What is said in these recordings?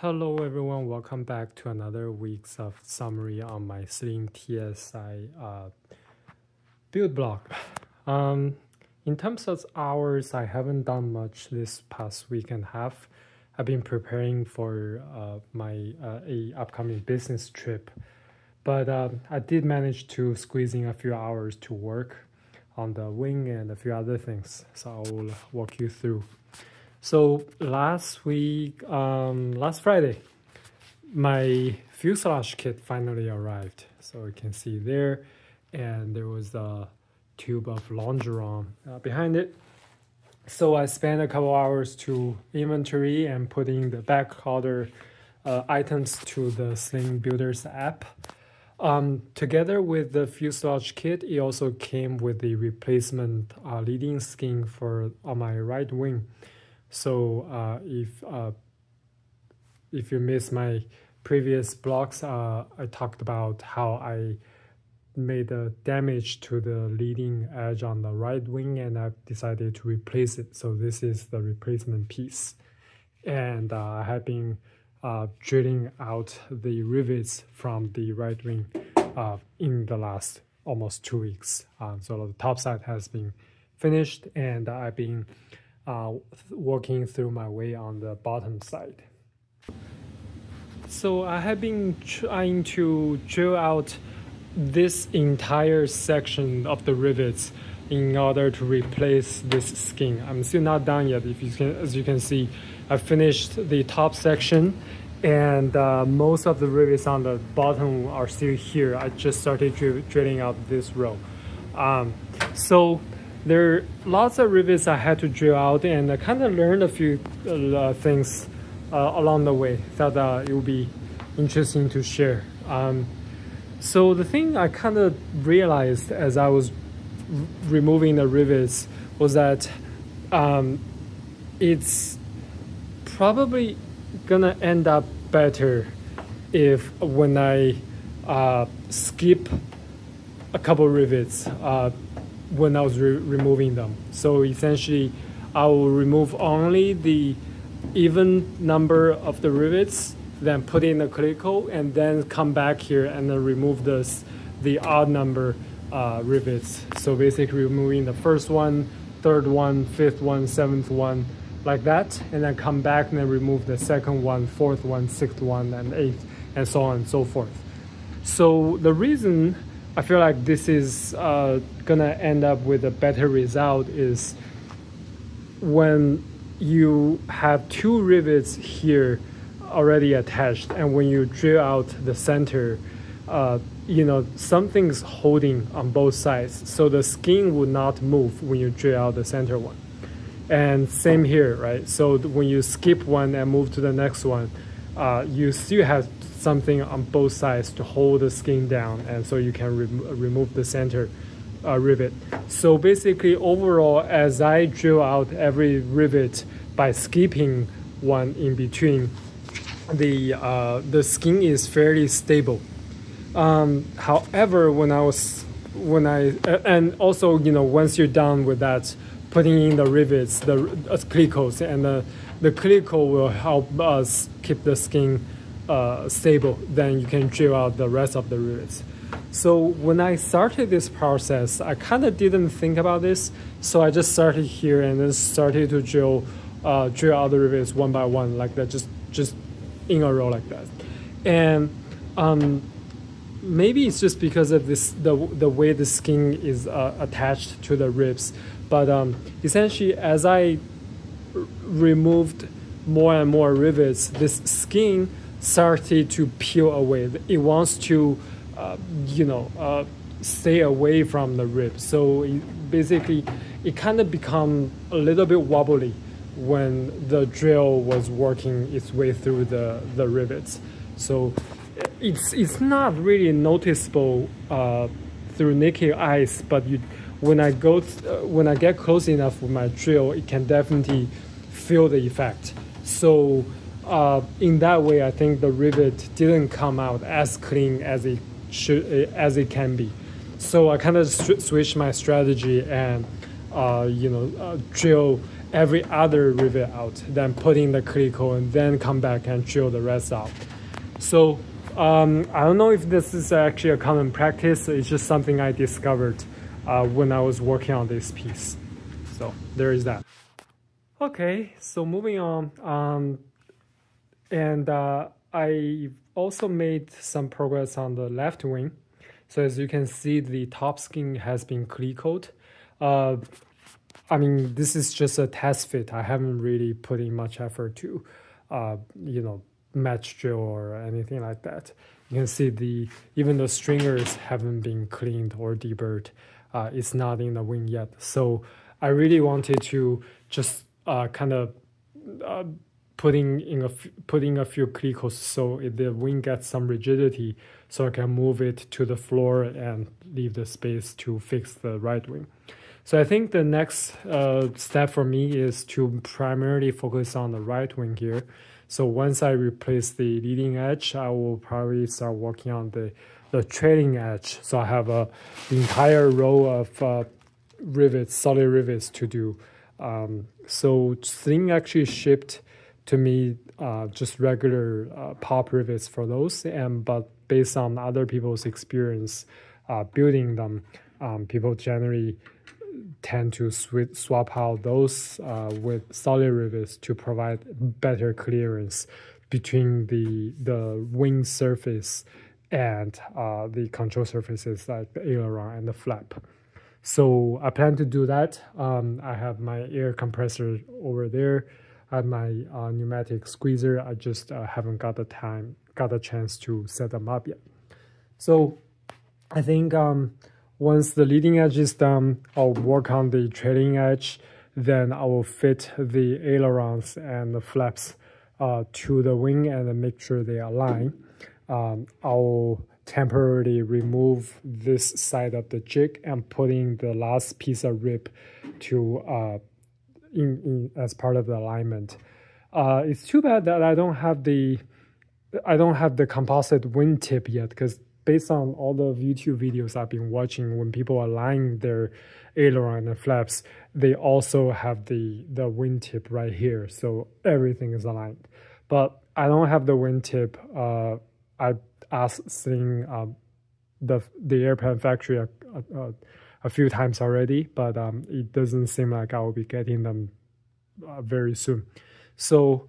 Hello everyone, welcome back to another week's of summary on my Sling TSI uh, build blog. Um, in terms of hours, I haven't done much this past week and a half. I've been preparing for uh, my uh, a upcoming business trip, but um, I did manage to squeeze in a few hours to work on the wing and a few other things. So I will walk you through. So last week, um, last Friday, my fuselage kit finally arrived. So you can see there, and there was a tube of longeron uh, behind it. So I spent a couple hours to inventory and putting the back order uh, items to the Sling Builders app. Um, together with the fuselage kit, it also came with the replacement uh, leading skin for on my right wing. So uh, if uh, if you miss my previous blogs, uh, I talked about how I made a damage to the leading edge on the right wing and I decided to replace it. So this is the replacement piece. And uh, I have been uh, drilling out the rivets from the right wing uh, in the last almost two weeks. Um, so the top side has been finished and I've been uh, working through my way on the bottom side. So I have been trying to drill out this entire section of the rivets in order to replace this skin. I'm still not done yet. If you can, as you can see, I finished the top section and uh, most of the rivets on the bottom are still here. I just started drilling out this row. Um, so there are lots of rivets I had to drill out and I kind of learned a few uh, things uh, along the way. that uh, it would be interesting to share. Um, so the thing I kind of realized as I was removing the rivets was that um, it's probably gonna end up better if when I uh, skip a couple rivets uh, when I was re removing them. So essentially, I will remove only the even number of the rivets, then put in the cleco, and then come back here and then remove the, the odd number uh, rivets. So basically removing the first one, third one, fifth one, seventh one, like that, and then come back and then remove the second one, fourth one, sixth one, and eighth, and so on and so forth. So the reason I feel like this is uh, gonna end up with a better result is when you have two rivets here already attached and when you drill out the center uh, you know something's holding on both sides. So the skin will not move when you drill out the center one. And same here right? So when you skip one and move to the next one uh, you still have something on both sides to hold the skin down and so you can re remove the center uh, rivet. So basically overall as I drill out every rivet by skipping one in between, the, uh, the skin is fairly stable. Um, however, when I was, when I, and also, you know, once you're done with that, putting in the rivets, the uh, clecos, and the, the cleco will help us keep the skin uh, stable, then you can drill out the rest of the rivets. So when I started this process, I kind of didn't think about this. So I just started here and then started to drill, uh, drill out the rivets one by one like that, just just in a row like that. And um, maybe it's just because of this the the way the skin is uh, attached to the ribs. But um, essentially, as I removed more and more rivets, this skin started to peel away. It wants to, uh, you know, uh, stay away from the rib. So it basically, it kind of become a little bit wobbly when the drill was working its way through the, the rivets. So it's, it's not really noticeable uh, through naked eyes, but you, when I go, uh, when I get close enough with my drill, it can definitely feel the effect. So uh, in that way, I think the rivet didn't come out as clean as it should as it can be. So I kind of switched my strategy and uh, you know uh, drill every other rivet out, then put in the cleco and then come back and drill the rest out. So um, I don't know if this is actually a common practice. It's just something I discovered uh, when I was working on this piece. So there is that. Okay, so moving on. Um, and uh, I also made some progress on the left wing. So as you can see, the top skin has been clecoed. Uh, I mean, this is just a test fit. I haven't really put in much effort to, uh, you know, match drill or anything like that. You can see the even the stringers haven't been cleaned or deburred. Uh, it's not in the wing yet. So I really wanted to just uh, kind of uh, putting in a putting a few clecos so the wing gets some rigidity so I can move it to the floor and leave the space to fix the right wing. So I think the next uh, step for me is to primarily focus on the right wing here. So once I replace the leading edge, I will probably start working on the, the trailing edge. So I have a entire row of uh, rivets, solid rivets to do. Um, so Sling actually shipped to me uh, just regular uh, pop rivets for those, and but based on other people's experience uh, building them, um, people generally tend to sw swap out those uh, with solid rivets to provide better clearance between the the wing surface and uh, the control surfaces like the aileron and the flap. So I plan to do that. Um, I have my air compressor over there I have my uh, pneumatic squeezer. I just uh, haven't got the time, got the chance to set them up yet. So I think um, once the leading edge is done, I'll work on the trailing edge. Then I will fit the ailerons and the flaps uh, to the wing and make sure they align. Um, I'll temporarily remove this side of the jig and put in the last piece of rib to uh, in, in as part of the alignment. Uh, it's too bad that I don't have the I don't have the composite wing tip yet because based on all the YouTube videos I've been watching, when people align their aileron and flaps, they also have the the wing tip right here, so everything is aligned. But I don't have the wingtip. Uh, I asked Sling um, the the airplane factory a, a, a, few times already, but um, it doesn't seem like I will be getting them uh, very soon. So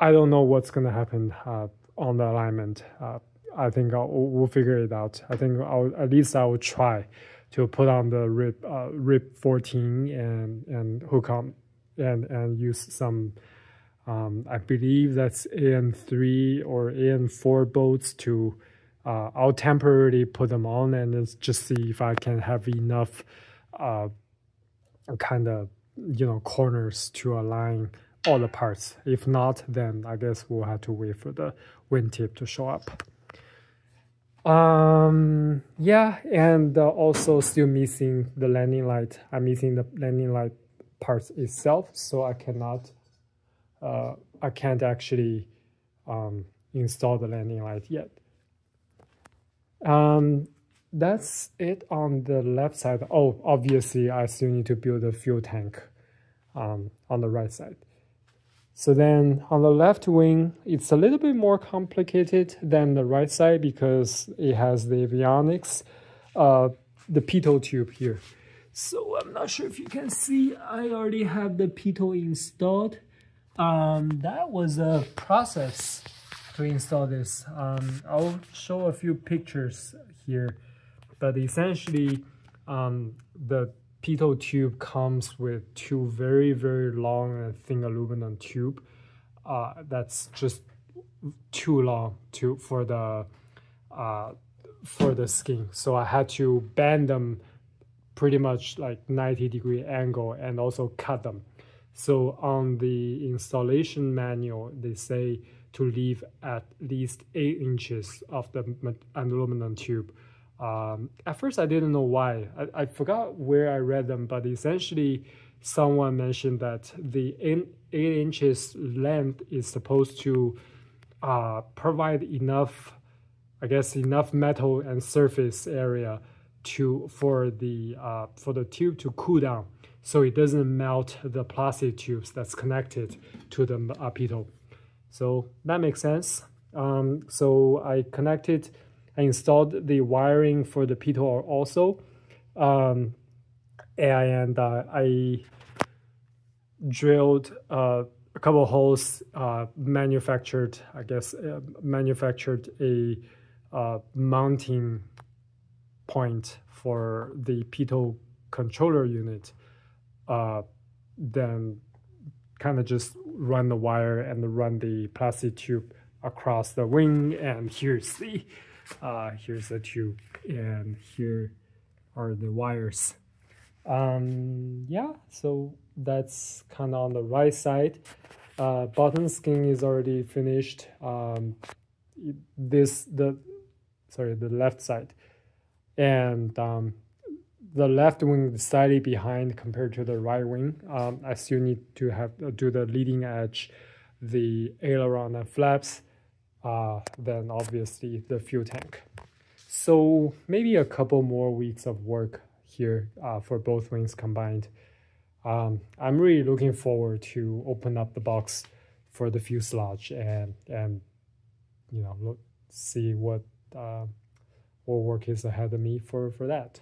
I don't know what's gonna happen uh, on the alignment. Uh, I think I'll, we'll figure it out. I think I'll at least I will try to put on the rip uh, rib 14 and and hook on and and use some um, I believe that's AN3 or AN4 bolts to uh, I'll temporarily put them on and just see if I can have enough uh, kind of you know corners to align all the parts. If not, then I guess we'll have to wait for the wind wingtip to show up. Um, yeah, and uh, also still missing the landing light. I'm missing the landing light parts itself, so I cannot, uh, I can't actually um, install the landing light yet. Um, that's it on the left side. Oh, obviously, I still need to build a fuel tank um, on the right side. So then on the left wing, it's a little bit more complicated than the right side because it has the avionics, uh, the pitot tube here. So I'm not sure if you can see, I already have the pitot installed. Um, that was a process to install this. Um, I'll show a few pictures here, but essentially um, the pitot tube comes with two very, very long and thin aluminum tube. Uh, that's just too long to for the uh, for the skin. So I had to bend them pretty much like 90 degree angle and also cut them. So on the installation manual, they say to leave at least eight inches of the aluminum tube um, at first, I didn't know why. I, I forgot where I read them, but essentially, someone mentioned that the eight, eight inches length is supposed to uh, provide enough, I guess, enough metal and surface area to for the uh, for the tube to cool down. So it doesn't melt the plastic tubes that's connected to the uh, pitot. So that makes sense. Um, so I connected, I installed the wiring for the pitot also. Um, and uh, I drilled uh, a couple holes, uh, manufactured, I guess, uh, manufactured a uh, mounting point for the pitot controller unit. Uh, then kind of just run the wire and run the plastic tube across the wing. And here's the uh, here's the tube, and here are the wires. Um, yeah, so that's kind of on the right side. Uh, bottom skin is already finished. Um, this the sorry the left side, and um, the left wing is slightly behind compared to the right wing. Um, I still need to have uh, do the leading edge, the aileron and flaps, uh, then obviously the fuel tank. So maybe a couple more weeks of work here uh, for both wings combined. Um, I'm really looking forward to open up the box for the fuselage and and you know look see what uh, what work is ahead of me for for that.